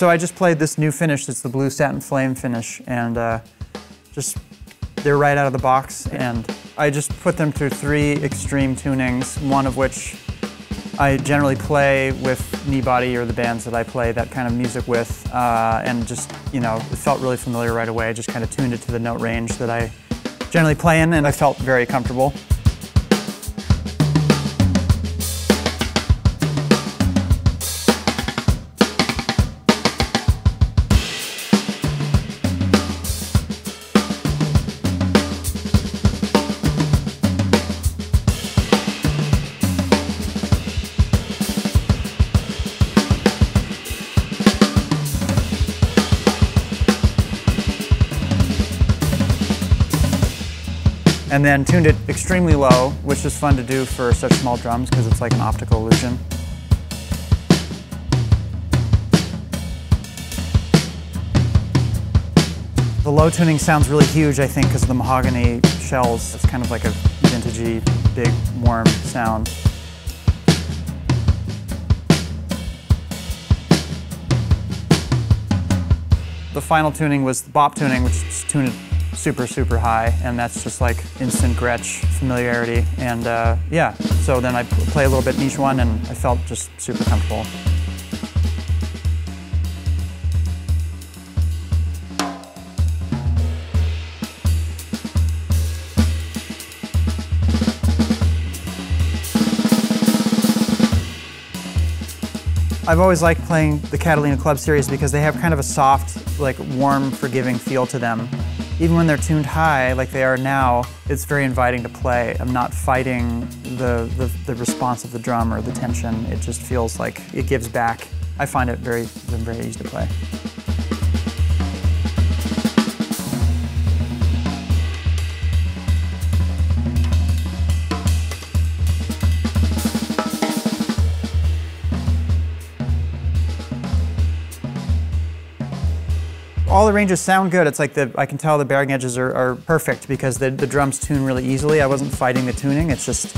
So I just played this new finish. It's the Blue Satin Flame finish, and uh, just they're right out of the box. And I just put them through three extreme tunings, one of which I generally play with Kneebody or the bands that I play that kind of music with, uh, and just, you know, it felt really familiar right away. I just kind of tuned it to the note range that I generally play in, and I felt very comfortable. And then tuned it extremely low, which is fun to do for such small drums because it's like an optical illusion. The low tuning sounds really huge, I think, because of the mahogany shells. It's kind of like a vintagey, big, warm sound. The final tuning was the bop tuning, which is tuned super, super high, and that's just like instant Gretsch familiarity. And uh, yeah, so then I play a little bit in each one, and I felt just super comfortable. I've always liked playing the Catalina Club series because they have kind of a soft, like warm, forgiving feel to them. Even when they're tuned high, like they are now, it's very inviting to play. I'm not fighting the, the, the response of the drum or the tension. It just feels like it gives back. I find it very, very easy to play. All the ranges sound good. It's like the, I can tell the bearing edges are, are perfect because the, the drums tune really easily. I wasn't fighting the tuning. It's just,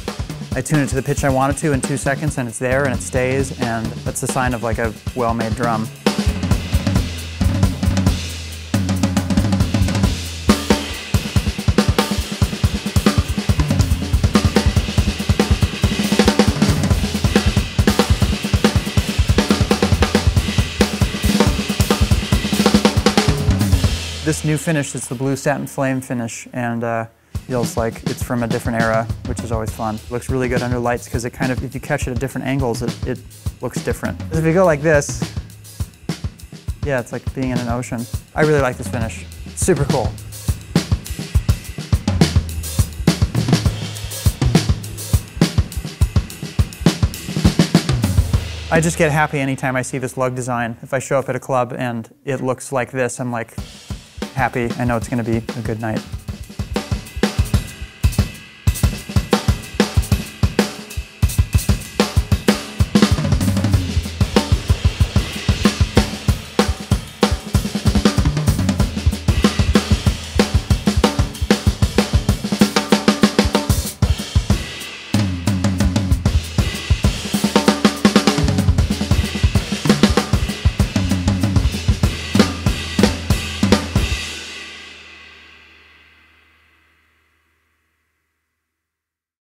I tune it to the pitch I want it to in two seconds and it's there and it stays and that's a sign of like a well-made drum. This new finish is the blue satin flame finish and uh, feels like it's from a different era, which is always fun. It looks really good under lights because it kind of, if you catch it at different angles, it, it looks different. If you go like this, yeah, it's like being in an ocean. I really like this finish. Super cool. I just get happy anytime I see this lug design. If I show up at a club and it looks like this, I'm like, happy. I know it's going to be a good night.